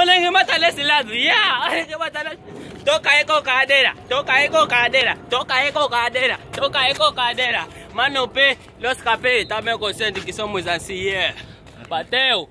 Mano, ninguém mata nesse lado. Yeah, ninguém mata nesse Toca aí com cadeira, toca aí com cadeira, toca aí com cadeira, toca aí com cadeira. Mano, P, los capê, tá bem consciente que somos assim, yeah. Bateu.